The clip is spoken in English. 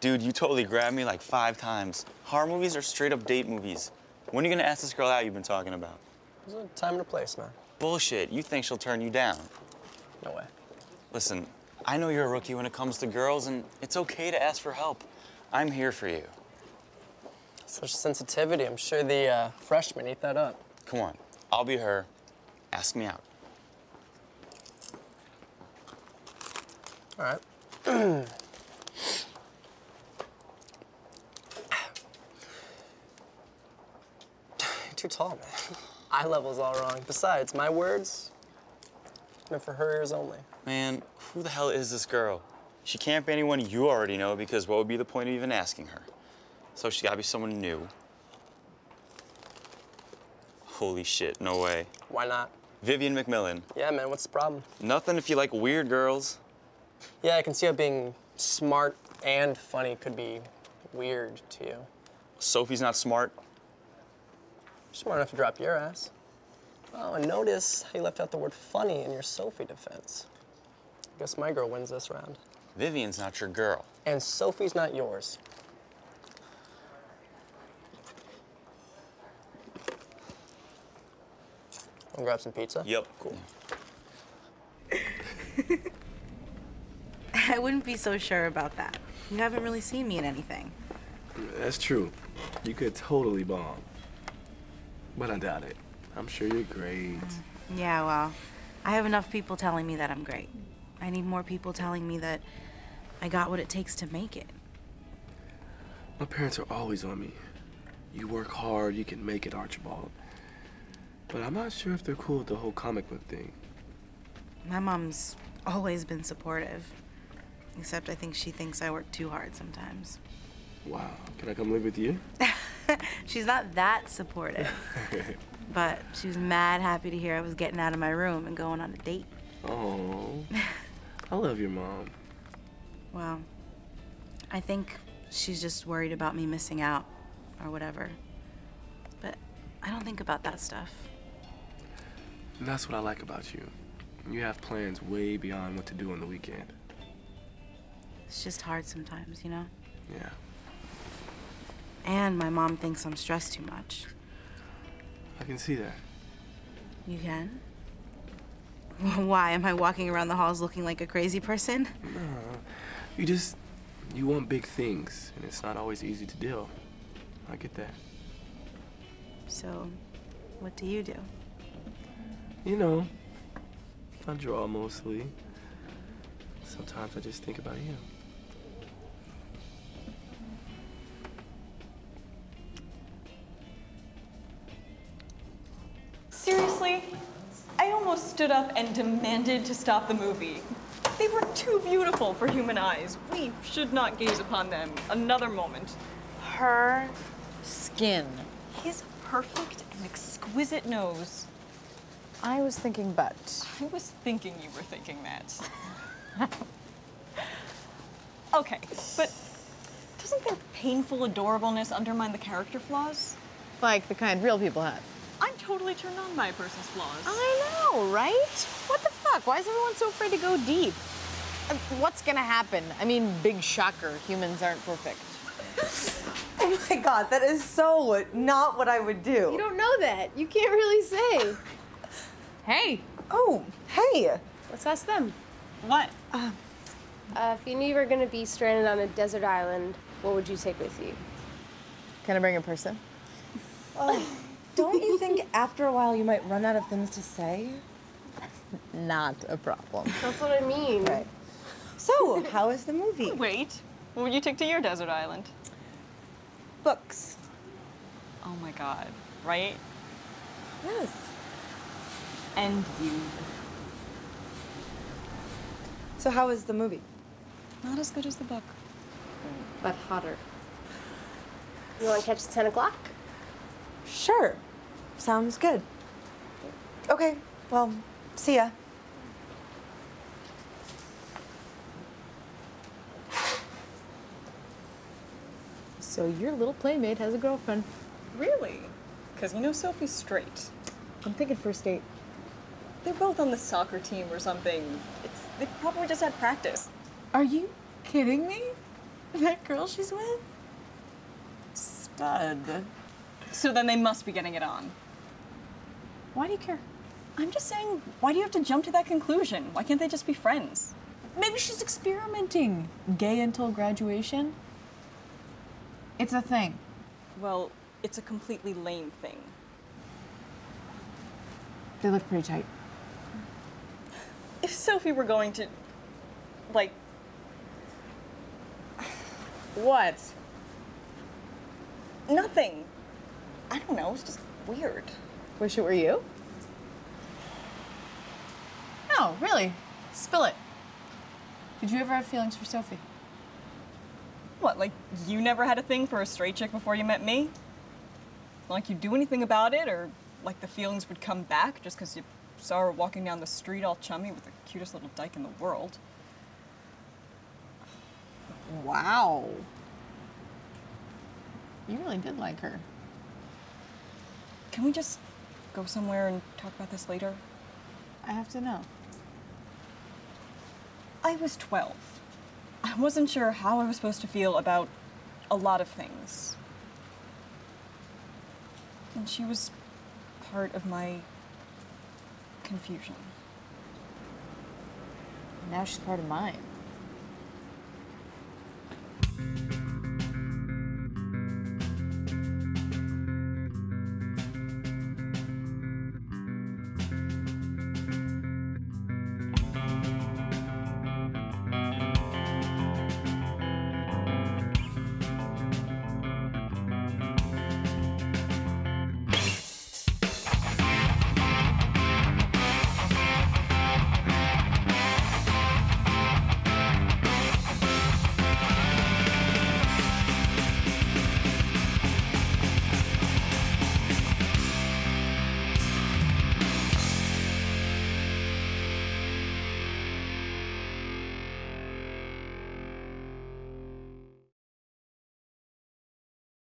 Dude, you totally grabbed me like five times. Horror movies are straight up date movies. When are you gonna ask this girl out you've been talking about? There's a time and a place, man. Bullshit. You think she'll turn you down. No way. Listen, I know you're a rookie when it comes to girls, and it's okay to ask for help. I'm here for you. Such sensitivity. I'm sure the uh, freshmen eat that up. Come on. I'll be her. Ask me out. All right. You're too tall, man. Eye level's all wrong. Besides, my words meant for her ears only. Man, who the hell is this girl? She can't be anyone you already know because what would be the point of even asking her? So she's gotta be someone new. Holy shit, no way. Why not? Vivian McMillan. Yeah, man, what's the problem? Nothing if you like weird girls. Yeah, I can see how being smart and funny could be weird to you. Sophie's not smart. Smart enough to drop your ass. Oh, and notice how you left out the word funny in your Sophie defense. I Guess my girl wins this round. Vivian's not your girl. And Sophie's not yours. Wanna grab some pizza? Yep. Cool. I wouldn't be so sure about that. You haven't really seen me in anything. That's true. You could totally bomb. But I doubt it. I'm sure you're great. Mm, yeah, well, I have enough people telling me that I'm great. I need more people telling me that I got what it takes to make it. My parents are always on me. You work hard, you can make it, Archibald. But I'm not sure if they're cool with the whole comic book thing. My mom's always been supportive. Except I think she thinks I work too hard sometimes. Wow. Can I come live with you? She's not that supportive. but she was mad happy to hear I was getting out of my room and going on a date. Oh. I love your mom. Well, I think she's just worried about me missing out or whatever. But I don't think about that stuff. And that's what I like about you. You have plans way beyond what to do on the weekend. It's just hard sometimes, you know? Yeah. And my mom thinks I'm stressed too much. I can see that. You can? Why? Am I walking around the halls looking like a crazy person? No. You just, you want big things, and it's not always easy to deal. I get that. So, what do you do? You know, I draw mostly. Sometimes I just think about you. Almost stood up and demanded to stop the movie. They were too beautiful for human eyes. We should not gaze upon them another moment. Her skin. His perfect and exquisite nose. I was thinking butt. I was thinking you were thinking that. okay, but doesn't their painful adorableness undermine the character flaws? Like the kind real people have. I'm totally turned on by a person's flaws. I know, right? What the fuck? Why is everyone so afraid to go deep? Uh, What's gonna happen? I mean, big shocker. Humans aren't perfect. Oh my god, that is so not what I would do. You don't know that. You can't really say. Hey, Oh, hey. Let's ask them. What? Uh, if you knew you were going to be stranded on a desert island, what would you take with you? can I bring a person? Uh, don't you think after a while you might run out of things to say? Not a problem. That's what I mean. Right. So, how is the movie? Wait, what would you take to your desert island? Books. Oh my god, right? Yes. And you. So, how is the movie? Not as good as the book. But hotter. You want to catch the 10 o'clock? Sure. Sounds good. Okay, well, see ya. So your little playmate has a girlfriend. Really? Because you know Sophie's straight. I'm thinking first date. They're both on the soccer team or something. It's they probably just had practice. Are you kidding me? That girl she's with? Stud. So then they must be getting it on. Why do you care? I'm just saying, why do you have to jump to that conclusion? Why can't they just be friends? Maybe she's experimenting. Gay until graduation? It's a thing. Well, it's a completely lame thing. They look pretty tight. If Sophie were going to, like, What? nothing. I don't know, it's just weird. Wish it were you? No, really. Spill it. Did you ever have feelings for Sophie? What, like, you never had a thing for a straight chick before you met me? Like, you'd do anything about it, or like the feelings would come back just because you saw her walking down the street all chummy with the cutest little dyke in the world? Wow. You really did like her. Can we just go somewhere and talk about this later? I have to know. I was 12. I wasn't sure how I was supposed to feel about a lot of things. And she was part of my confusion. Now she's part of mine.